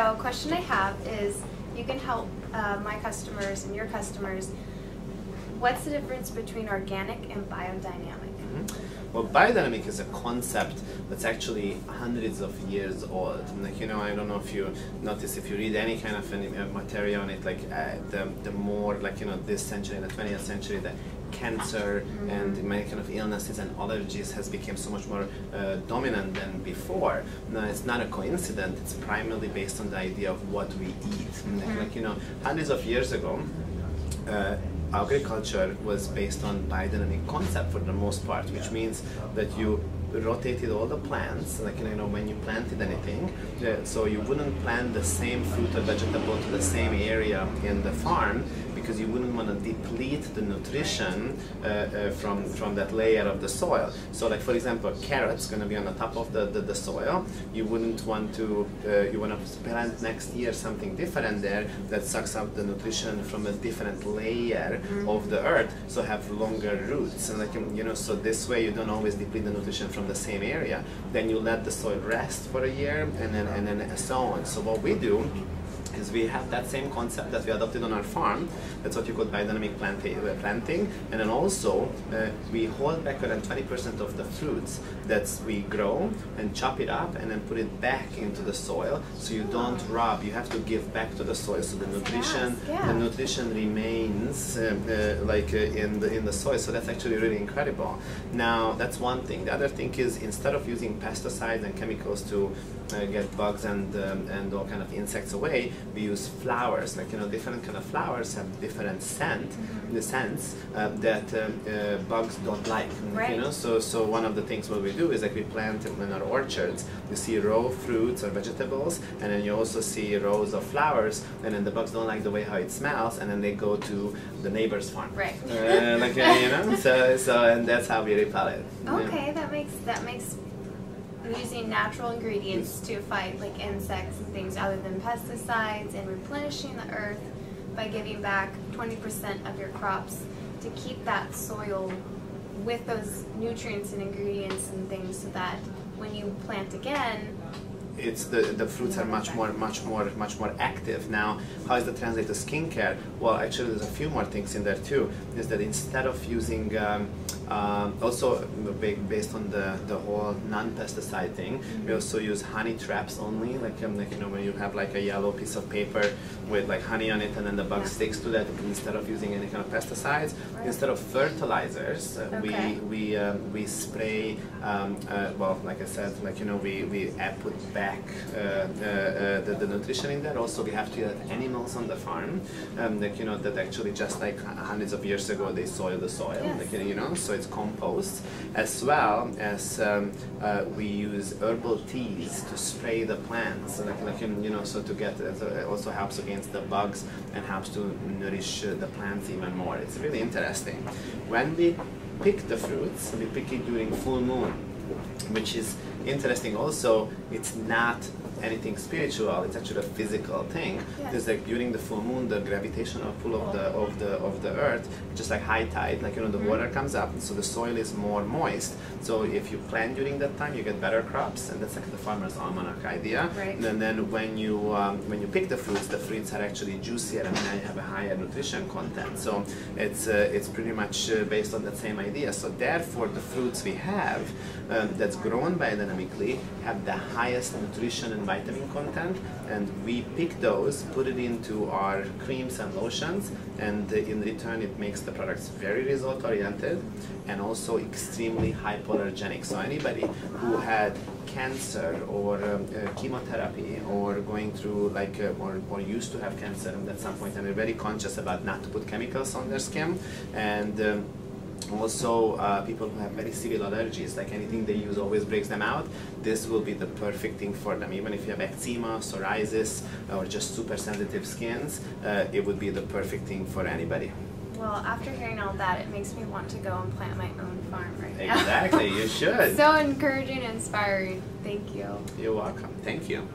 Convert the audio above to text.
So, question I have is you can help uh, my customers and your customers. What's the difference between organic and biodynamic? Mm-hmm. Well, biodynamic is a concept that's actually hundreds of years old. Like you know, I don't know if you notice if you read any kind of any, uh, material on it, like uh, the the more like you know this century, and the 20th century, the cancer and many kind of illnesses and allergies has become so much more uh, dominant than before. Now, it's not a coincidence. It's primarily based on the idea of what we eat. Mm-hmm. Like, you know, hundreds of years ago, uh, agriculture was based on biodynamic concept for the most part, which means that you rotated all the plants, like you know when you planted anything, uh, so you wouldn't plant the same fruit or vegetable to the same area in the farm because you wouldn't want to deplete the nutrition uh, uh, from from that layer of the soil. So like for example, carrots going to be on the top of the, the, the soil. You wouldn't want to uh, you want to plant next year something different there that sucks up the nutrition from a different layer mm-hmm. of the earth, so have longer roots and like you know so this way you don't always deplete the nutrition from the same area. Then you let the soil rest for a year and then and then so on. So what we do is we have that same concept that we adopted on our farm. That's what you call biodynamic uh, planting. And then also uh, we hold back around 20% of the fruits that we grow and chop it up and then put it back into the soil. So you don't rob. You have to give back to the soil. So the nutrition, yeah. the nutrition remains uh, uh, like uh, in the in the soil. So that's actually really incredible. Now that's one thing. The other thing is instead of using pesticides and chemicals to uh, get bugs and um, and all kind of insects away, we use flowers. Like you know, different kind of flowers have different scent, mm-hmm. the scents uh, that um, uh, bugs don't like. Right. You know, so so one of the things what we do is like we plant in our orchards. You see raw fruits or vegetables, and then you also see rows of flowers, and then the bugs don't like the way how it smells, and then they go to the neighbor's farm. Right. Uh, like uh, you know, so so and that's how we repel it. Okay, yeah. that makes that makes using natural ingredients to fight like insects and things other than pesticides and replenishing the earth by giving back 20% of your crops to keep that soil with those nutrients and ingredients and things so that when you plant again it's the the fruits are much more much more much more active. Now how is the translate to skincare? Well actually there's a few more things in there too is that instead of using um, um, also, based on the, the whole non-pesticide thing, mm-hmm. we also use honey traps only. Like, um, like you know, when you have like a yellow piece of paper with like honey on it, and then the bug yeah. sticks to that. Instead of using any kind of pesticides, right. instead of fertilizers, uh, okay. we we um, we spray. Um, uh, well, like I said, like you know, we we put back uh, uh, uh, the, the nutrition in there. Also, we have to have animals on the farm. Um, like you know, that actually just like hundreds of years ago, they soil the soil. Yes. Like, you know, so compost, as well as um, uh, we use herbal teas to spray the plants, so like, like you know, so to get it also helps against the bugs and helps to nourish the plants even more. It's really interesting. When we pick the fruits, we pick it during full moon, which is interesting also. It's not anything spiritual. It's actually a physical thing. Yeah. It's like during the full moon, the gravitational pull of the of the of the earth, just like high tide, like you know, the mm-hmm. water comes up, so the soil is more moist. So if you plant during that time, you get better crops, and that's like the farmer's almanac idea. Right. And then when you um, when you pick the fruits, the fruits are actually juicier and they have a higher nutrition content. So it's uh, it's pretty much uh, based on that same idea. So therefore, the fruits we have um, that's grown biodynamically have the highest nutrition and vitamin content and we pick those, put it into our creams and lotions and in return it makes the products very result oriented and also extremely hypoallergenic. So anybody who had cancer or um, uh, chemotherapy or going through like uh, or, or used to have cancer at some point and they're very conscious about not to put chemicals on their skin and um, also, uh, people who have very severe allergies, like anything they use always breaks them out, this will be the perfect thing for them. Even if you have eczema, psoriasis, or just super sensitive skins, uh, it would be the perfect thing for anybody. Well, after hearing all that, it makes me want to go and plant my own farm right now. Exactly, you should. so encouraging and inspiring. Thank you. You're welcome. Thank you.